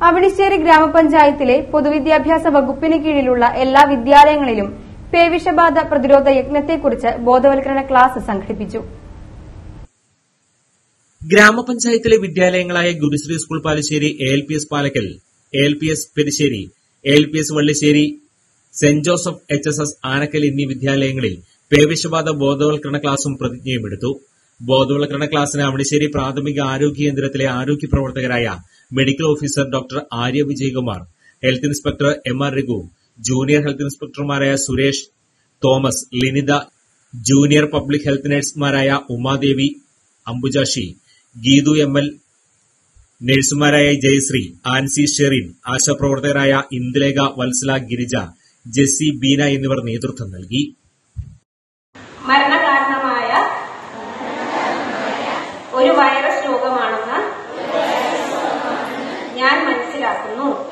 അവണിശ്ശേരി ഗ്രാമപഞ്ചായത്തിലെ പൊതുവിദ്യാഭ്യാസ വകുപ്പിന് കീഴിലുള്ള എല്ലാ വിദ്യാലയങ്ങളിലും പേവിഷബാധ പ്രതിരോധ യജ്ഞത്തെക്കുറിച്ച് ബോധവൽക്കരണ ക്ലാസ് സംഘടിപ്പിച്ചു. ഗ്രാമപഞ്ചായത്തിലെ വിദ്യാലയങ്ങളായ Gurushree school Palassery A L P S Palakkal A L P S Perissery A L P S Vallissery Saint Joseph H S S Anakkal എന്നീ വിദ്യാലയങ്ങളിൽ പേവിഷബാധ ബോധവൽക്കരണ ക്ലാസും പ്രതിജ്ഞയും എടുത്തു ബോധവൽക്കരണ ക്ലാസ്സിന് അവണിശ്ശേരി പ്രാഥമിക ആരോഗ്യ കേന്ദ്രത്തിലെ ആരോഗ്യ പ്രവർത്തകരായ medical officer doctor Arya Vijayakumar health inspector M R Raghu junior health ഇൻസ്പെക്ടർമാരായ Suresh Thomas Linitha junior public health നഴ്സുമാരായ Umadevi Ambujakshi Geethu M L നഴ്സുമാരായ ജയശ്രീ ആൻസി ഷെറിൻ ആശാപ്രവർത്തകരായ ഇന്ദുലേഖ വത്സല ഗിരിജ ജെസ്സി ബീന എന്നിവർ നേതൃത്വം നൽകി. മരണകാരണമായ ഒരു വൈറസ് no.